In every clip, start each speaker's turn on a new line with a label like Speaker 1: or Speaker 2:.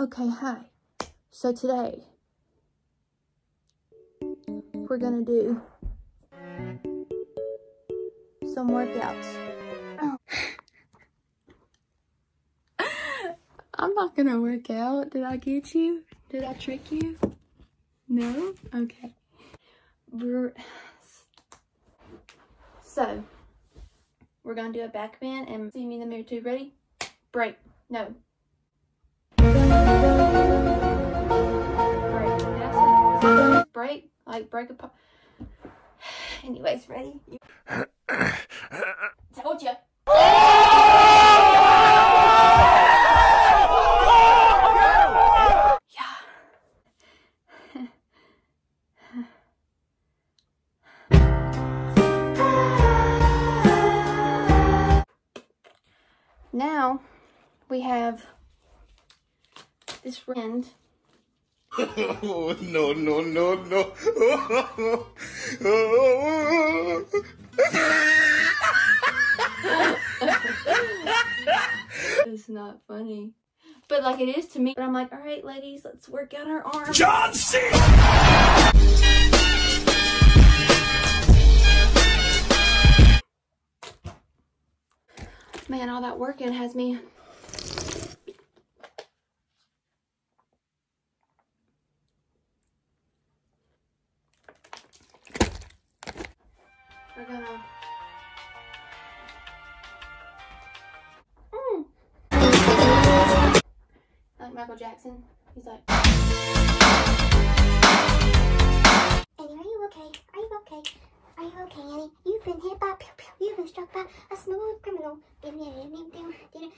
Speaker 1: Okay, hi. So today, we're gonna do some workouts. Oh. I'm not gonna work out. Did I get you? Did I trick you? No? Okay. So, we're gonna do a back bend and see me in the mirror too. Ready? Break. No. Like break apart. Anyways, ready? Told you. Now we have this friend.
Speaker 2: Oh, no, no, no, no.
Speaker 1: it's not funny. But like it is to me. But I'm like, all right, ladies, let's work out our arms.
Speaker 2: John C.
Speaker 1: Man, all that working has me We're gonna mm. Like Michael Jackson. He's like
Speaker 3: Annie, are you okay? Are you okay? Are you okay, Annie? You've been hit by, pew, pew. you've been struck by a smooth criminal. Give me a name, down, down.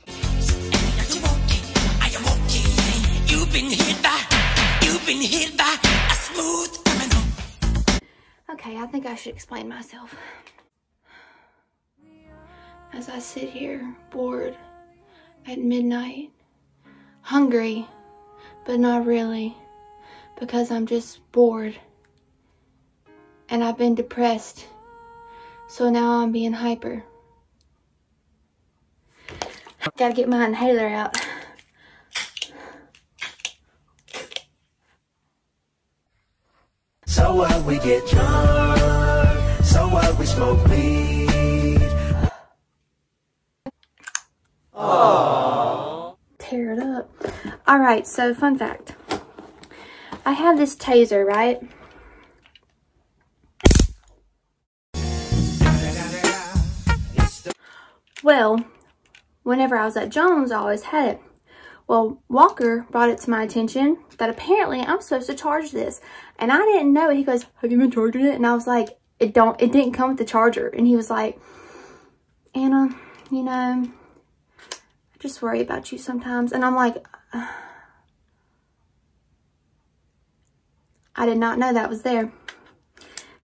Speaker 4: Are you okay? You've been hit by, you've been hit by a smooth criminal.
Speaker 1: Okay, I think I should explain myself. As I sit here, bored, at midnight, hungry, but not really, because I'm just bored. And I've been depressed, so now I'm being hyper. Gotta get my inhaler out.
Speaker 5: So what we get drunk, so what we smoke weed.
Speaker 1: tear it up. All right, so fun fact. I have this taser, right? Well, whenever I was at Jones, I always had it. Well, Walker brought it to my attention that apparently I'm supposed to charge this. And I didn't know it. He goes, have you been charging it? And I was like, it don't, it didn't come with the charger. And he was like, Anna, you know, I just worry about you sometimes. And I'm like, I did not know that was there.